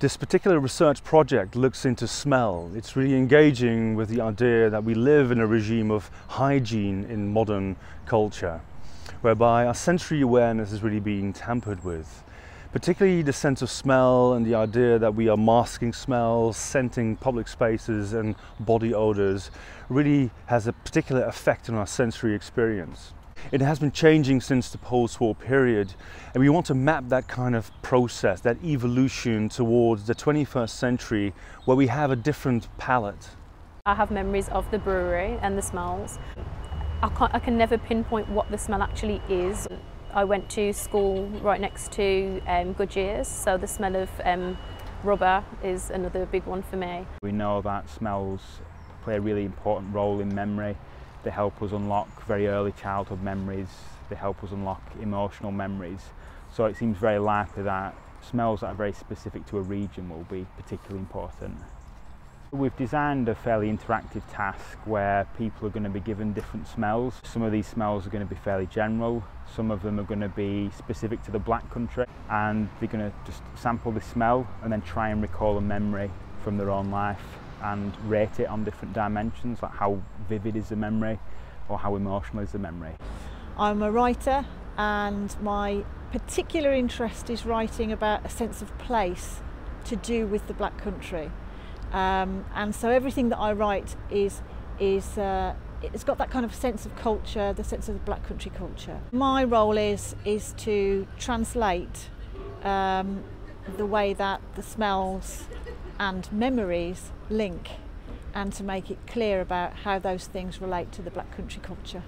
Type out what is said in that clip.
This particular research project looks into smell. It's really engaging with the idea that we live in a regime of hygiene in modern culture, whereby our sensory awareness is really being tampered with. Particularly the sense of smell and the idea that we are masking smells, scenting public spaces and body odors really has a particular effect on our sensory experience. It has been changing since the post-war period and we want to map that kind of process, that evolution towards the 21st century where we have a different palette. I have memories of the brewery and the smells. I, I, can never pinpoint what the smell actually is. I went to school right next to um, Goodyear's, so the smell of um, rubber is another big one for me. We know that smells play a really important role in memory. They help us unlock very early childhood memories, they help us unlock emotional memories. So it seems very likely that smells that are very specific to a region will be particularly important. We've designed a fairly interactive task where people are going to be given different smells. Some of these smells are going to be fairly general, some of them are going to be specific to the Black Country and they're going to just sample the smell and then try and recall a memory from their own life and rate it on different dimensions, like how vivid is the memory or how emotional is the memory. I'm a writer and my particular interest is writing about a sense of place to do with the Black Country. Um, and so everything that I write is, is uh, it's got that kind of sense of culture, the sense of the Black Country culture. My role is, is to translate um, the way that the smells and memories link and to make it clear about how those things relate to the Black Country culture.